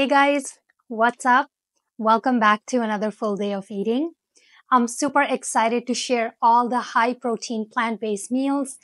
Hey guys, what's up? Welcome back to another full day of eating. I'm super excited to share all the high protein plant based meals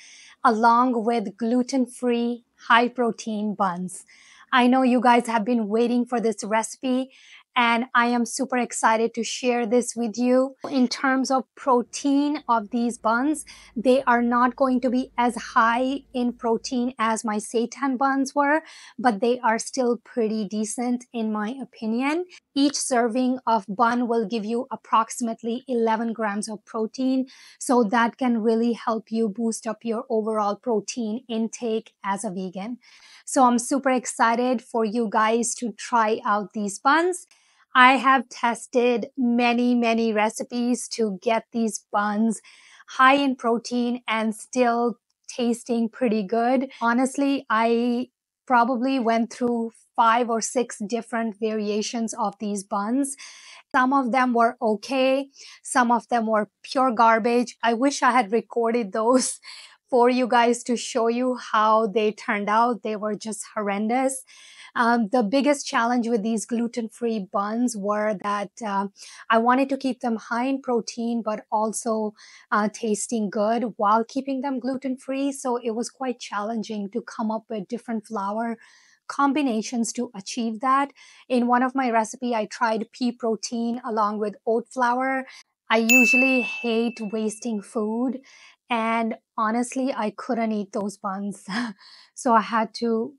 along with gluten free high protein buns. I know you guys have been waiting for this recipe and I am super excited to share this with you. In terms of protein of these buns, they are not going to be as high in protein as my seitan buns were, but they are still pretty decent in my opinion. Each serving of bun will give you approximately 11 grams of protein, so that can really help you boost up your overall protein intake as a vegan. So I'm super excited for you guys to try out these buns. I have tested many, many recipes to get these buns high in protein and still tasting pretty good. Honestly, I probably went through five or six different variations of these buns. Some of them were okay. Some of them were pure garbage. I wish I had recorded those for you guys to show you how they turned out. They were just horrendous. Um, the biggest challenge with these gluten free buns were that uh, I wanted to keep them high in protein, but also uh, tasting good while keeping them gluten free. So it was quite challenging to come up with different flour combinations to achieve that. In one of my recipe, I tried pea protein along with oat flour. I usually hate wasting food and honestly, I couldn't eat those buns. so I had to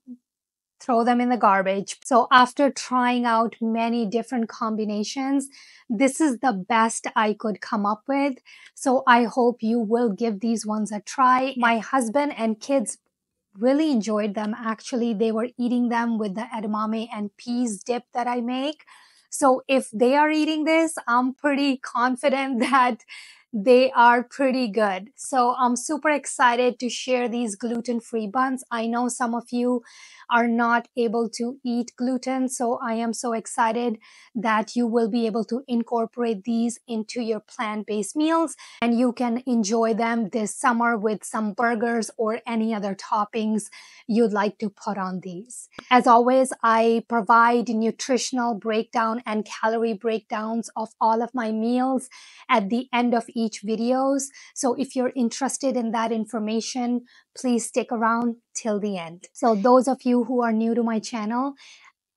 throw them in the garbage. So after trying out many different combinations, this is the best I could come up with. So I hope you will give these ones a try. My husband and kids really enjoyed them. Actually, they were eating them with the edamame and peas dip that I make. So if they are eating this, I'm pretty confident that they are pretty good. So I'm super excited to share these gluten free buns. I know some of you are not able to eat gluten. So I am so excited that you will be able to incorporate these into your plant based meals and you can enjoy them this summer with some burgers or any other toppings you'd like to put on these. As always, I provide nutritional breakdown and calorie breakdowns of all of my meals at the end of each videos. So if you're interested in that information, please stick around till the end. So those of you who are new to my channel,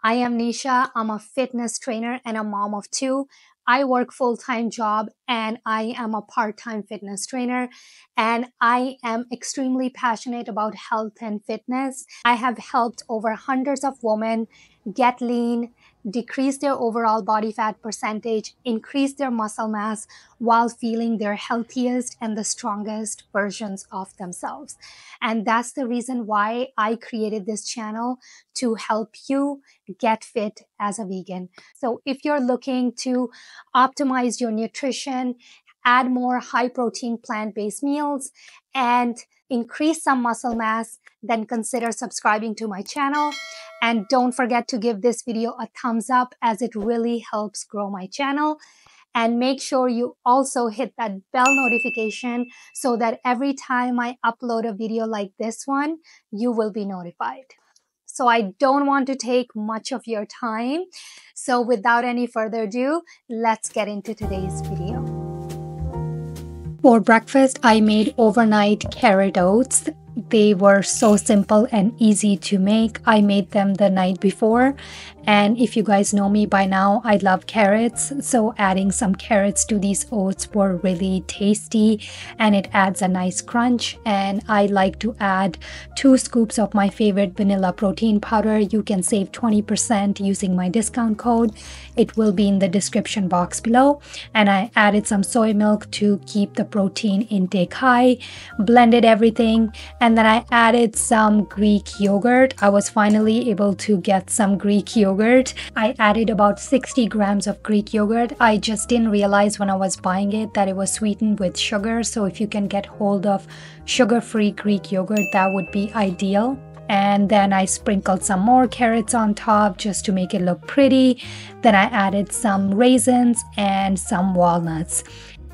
I am Nisha. I'm a fitness trainer and a mom of two. I work full-time job and I am a part-time fitness trainer and I am extremely passionate about health and fitness. I have helped over hundreds of women get lean, decrease their overall body fat percentage, increase their muscle mass while feeling their healthiest and the strongest versions of themselves. And that's the reason why I created this channel to help you get fit as a vegan. So if you're looking to optimize your nutrition, add more high protein plant based meals, and increase some muscle mass, then consider subscribing to my channel. And don't forget to give this video a thumbs up as it really helps grow my channel. And make sure you also hit that bell notification so that every time I upload a video like this one, you will be notified. So I don't want to take much of your time. So without any further ado, let's get into today's video. For breakfast, I made overnight carrot oats they were so simple and easy to make. I made them the night before. And if you guys know me by now, I love carrots. So adding some carrots to these oats were really tasty and it adds a nice crunch. And I like to add two scoops of my favorite vanilla protein powder. You can save 20% using my discount code. It will be in the description box below. And I added some soy milk to keep the protein intake high, blended everything and then I added some Greek yogurt. I was finally able to get some Greek yogurt. I added about 60 grams of Greek yogurt. I just didn't realize when I was buying it that it was sweetened with sugar. So if you can get hold of sugar-free Greek yogurt, that would be ideal and then I sprinkled some more carrots on top just to make it look pretty. Then I added some raisins and some walnuts.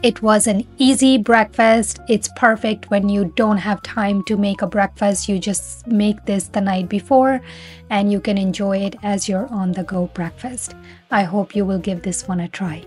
It was an easy breakfast. It's perfect when you don't have time to make a breakfast. You just make this the night before and you can enjoy it as your on the go breakfast. I hope you will give this one a try.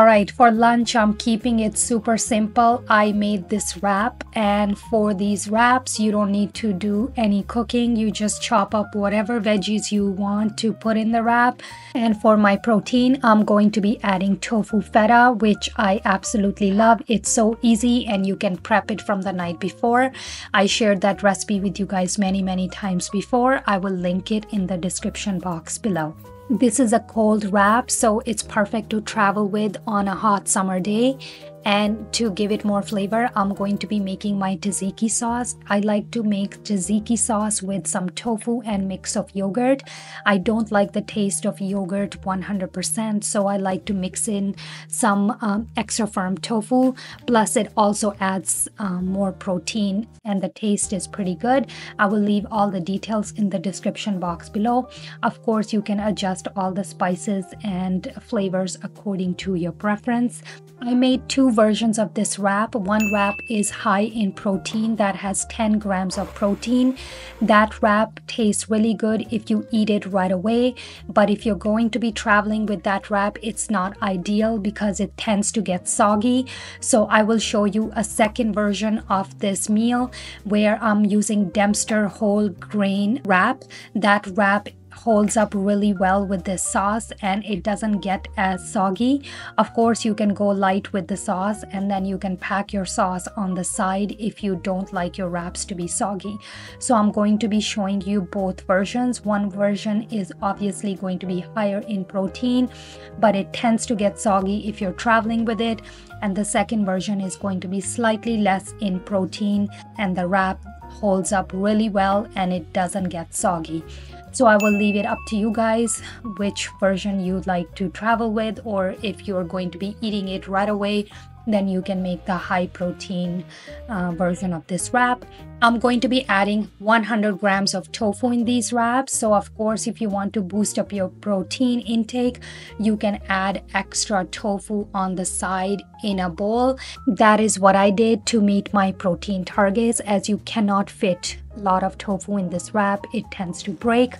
All right, for lunch, I'm keeping it super simple. I made this wrap, and for these wraps, you don't need to do any cooking. You just chop up whatever veggies you want to put in the wrap. And for my protein, I'm going to be adding tofu feta, which I absolutely love. It's so easy, and you can prep it from the night before. I shared that recipe with you guys many, many times before. I will link it in the description box below. This is a cold wrap, so it's perfect to travel with on a hot summer day. And to give it more flavor, I'm going to be making my tzatziki sauce. I like to make tzatziki sauce with some tofu and mix of yogurt. I don't like the taste of yogurt 100%, so I like to mix in some um, extra firm tofu. Plus, it also adds um, more protein and the taste is pretty good. I will leave all the details in the description box below. Of course, you can adjust all the spices and flavors according to your preference. I made two versions of this wrap. One wrap is high in protein that has 10 grams of protein. That wrap tastes really good if you eat it right away. But if you're going to be traveling with that wrap, it's not ideal because it tends to get soggy. So I will show you a second version of this meal where I'm using Dempster whole grain wrap. That wrap holds up really well with this sauce and it doesn't get as soggy. Of course, you can go light with the sauce and then you can pack your sauce on the side if you don't like your wraps to be soggy. So I'm going to be showing you both versions. One version is obviously going to be higher in protein, but it tends to get soggy if you're traveling with it. And the second version is going to be slightly less in protein and the wrap holds up really well and it doesn't get soggy. So I will leave it up to you guys which version you'd like to travel with or if you're going to be eating it right away then you can make the high protein uh, version of this wrap. I'm going to be adding 100 grams of tofu in these wraps. So of course, if you want to boost up your protein intake, you can add extra tofu on the side in a bowl. That is what I did to meet my protein targets as you cannot fit lot of tofu in this wrap. It tends to break.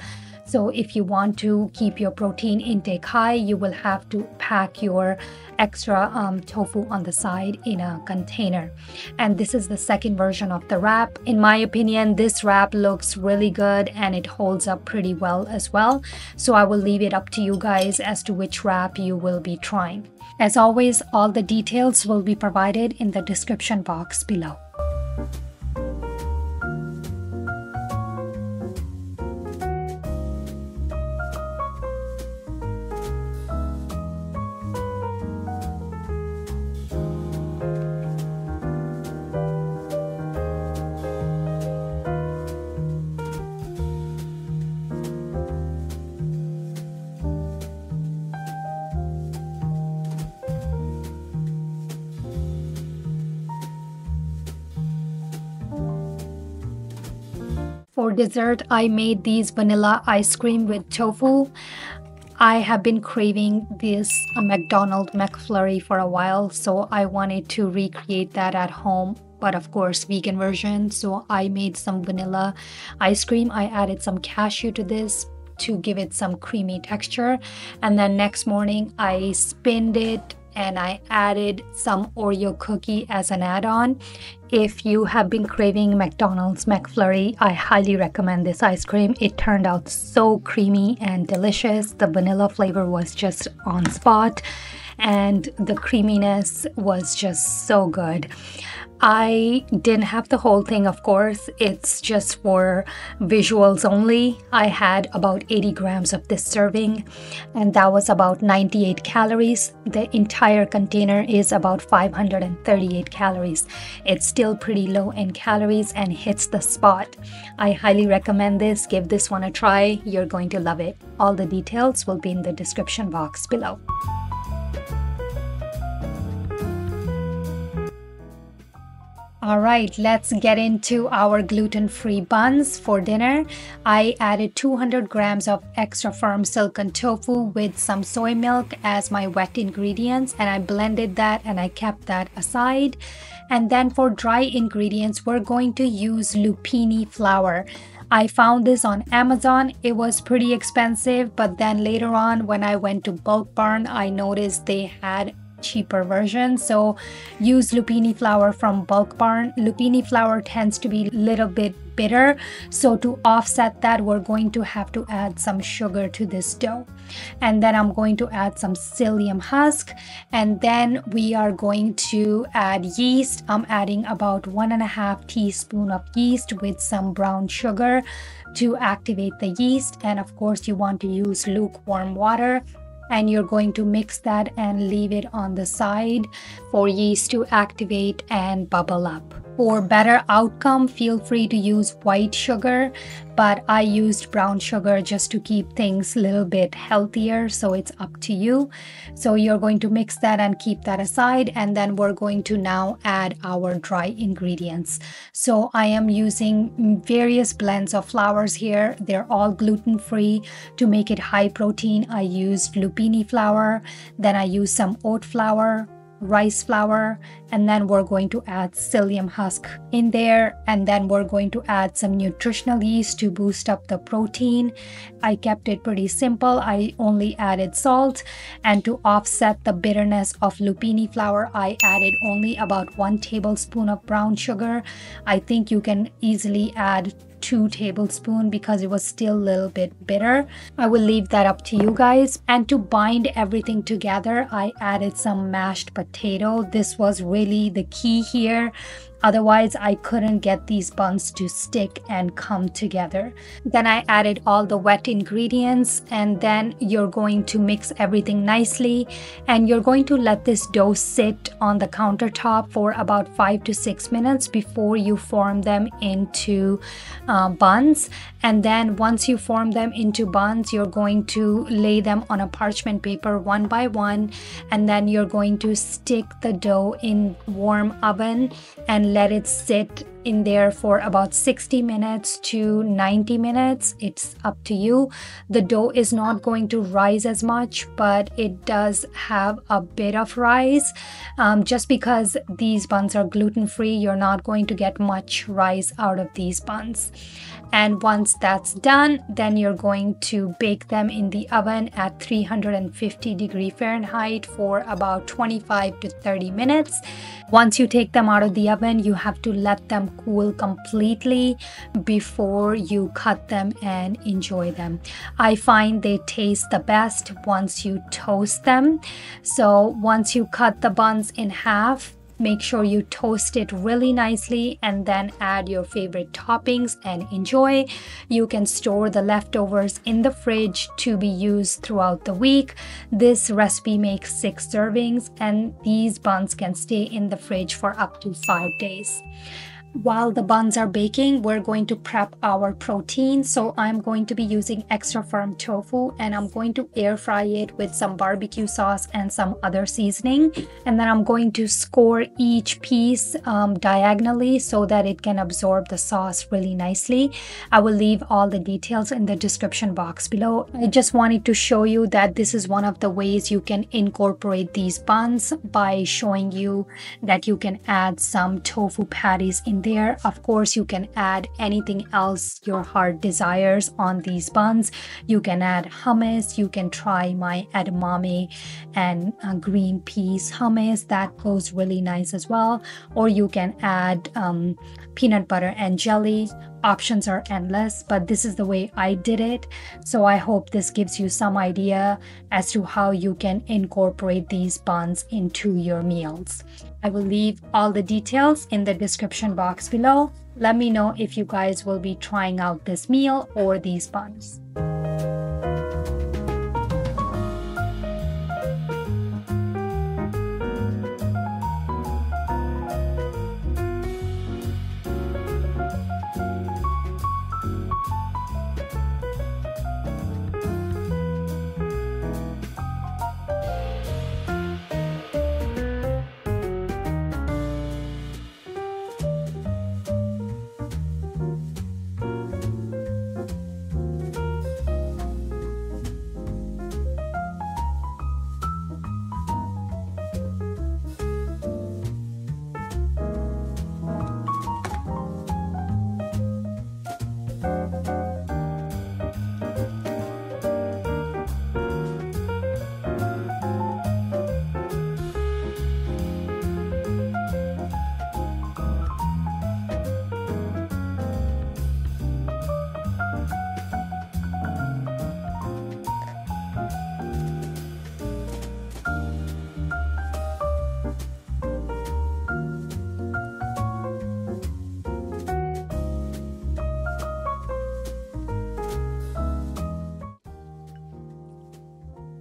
So if you want to keep your protein intake high, you will have to pack your extra um, tofu on the side in a container. And this is the second version of the wrap. In my opinion, this wrap looks really good and it holds up pretty well as well. So I will leave it up to you guys as to which wrap you will be trying. As always, all the details will be provided in the description box below. For dessert, I made these vanilla ice cream with tofu. I have been craving this McDonald McFlurry for a while, so I wanted to recreate that at home but of course vegan version so i made some vanilla ice cream i added some cashew to this to give it some creamy texture and then next morning i spinned it and I added some Oreo cookie as an add-on. If you have been craving McDonald's McFlurry, I highly recommend this ice cream. It turned out so creamy and delicious. The vanilla flavor was just on spot and the creaminess was just so good. I didn't have the whole thing, of course. It's just for visuals only. I had about 80 grams of this serving, and that was about 98 calories. The entire container is about 538 calories. It's still pretty low in calories and hits the spot. I highly recommend this. Give this one a try. You're going to love it. All the details will be in the description box below. All right, let's get into our gluten-free buns for dinner. I added 200 grams of extra firm silken tofu with some soy milk as my wet ingredients and I blended that and I kept that aside. And then for dry ingredients, we're going to use lupini flour. I found this on Amazon. It was pretty expensive, but then later on when I went to Bulk Barn, I noticed they had cheaper version. So use lupini flour from Bulk Barn. Lupini flour tends to be a little bit bitter. So to offset that, we're going to have to add some sugar to this dough. And then I'm going to add some psyllium husk. And then we are going to add yeast. I'm adding about one and a half teaspoon of yeast with some brown sugar to activate the yeast. And of course, you want to use lukewarm water and you're going to mix that and leave it on the side for yeast to activate and bubble up. For better outcome, feel free to use white sugar, but I used brown sugar just to keep things a little bit healthier, so it's up to you. So you're going to mix that and keep that aside, and then we're going to now add our dry ingredients. So I am using various blends of flours here. They're all gluten-free. To make it high protein, I used lupini flour, then I used some oat flour, rice flour and then we're going to add psyllium husk in there and then we're going to add some nutritional yeast to boost up the protein. I kept it pretty simple. I only added salt and to offset the bitterness of lupini flour i added only about one tablespoon of brown sugar. I think you can easily add two tablespoon because it was still a little bit bitter. I will leave that up to you guys. And to bind everything together, I added some mashed potato. This was really the key here. Otherwise, I couldn't get these buns to stick and come together. Then I added all the wet ingredients and then you're going to mix everything nicely and you're going to let this dough sit on the countertop for about five to six minutes before you form them into uh, buns. And then once you form them into buns, you're going to lay them on a parchment paper one by one and then you're going to stick the dough in warm oven and let it sit in there for about 60 minutes to 90 minutes. It's up to you. The dough is not going to rise as much, but it does have a bit of rise. Um, just because these buns are gluten free, you're not going to get much rise out of these buns. And once that's done, then you're going to bake them in the oven at 350 degree Fahrenheit for about 25 to 30 minutes. Once you take them out of the oven, you have to let them cool completely before you cut them and enjoy them. I find they taste the best once you toast them. So once you cut the buns in half, Make sure you toast it really nicely and then add your favorite toppings and enjoy. You can store the leftovers in the fridge to be used throughout the week. This recipe makes six servings and these buns can stay in the fridge for up to five days. While the buns are baking, we're going to prep our protein. So I'm going to be using extra firm tofu and I'm going to air fry it with some barbecue sauce and some other seasoning. And then I'm going to score each piece um, diagonally so that it can absorb the sauce really nicely. I will leave all the details in the description box below. I just wanted to show you that this is one of the ways you can incorporate these buns by showing you that you can add some tofu patties in there. Of course, you can add anything else your heart desires on these buns. You can add hummus. You can try my edamame and uh, green peas hummus. That goes really nice as well. Or you can add um, peanut butter and jelly options are endless, but this is the way I did it. So I hope this gives you some idea as to how you can incorporate these buns into your meals. I will leave all the details in the description box below. Let me know if you guys will be trying out this meal or these buns.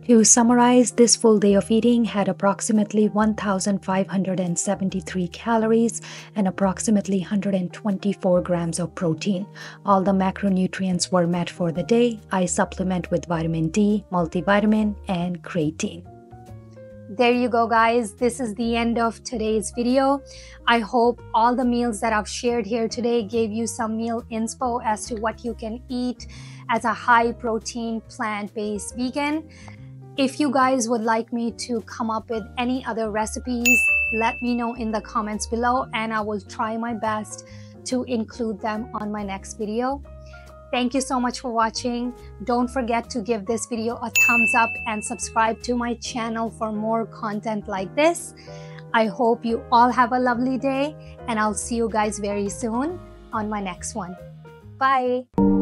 To summarize, this full day of eating had approximately 1,573 calories and approximately 124 grams of protein. All the macronutrients were met for the day. I supplement with vitamin D, multivitamin, and creatine. There you go, guys. This is the end of today's video. I hope all the meals that I've shared here today gave you some meal inspo as to what you can eat as a high protein plant based vegan. If you guys would like me to come up with any other recipes, let me know in the comments below and I will try my best to include them on my next video. Thank you so much for watching. Don't forget to give this video a thumbs up and subscribe to my channel for more content like this. I hope you all have a lovely day and I'll see you guys very soon on my next one. Bye.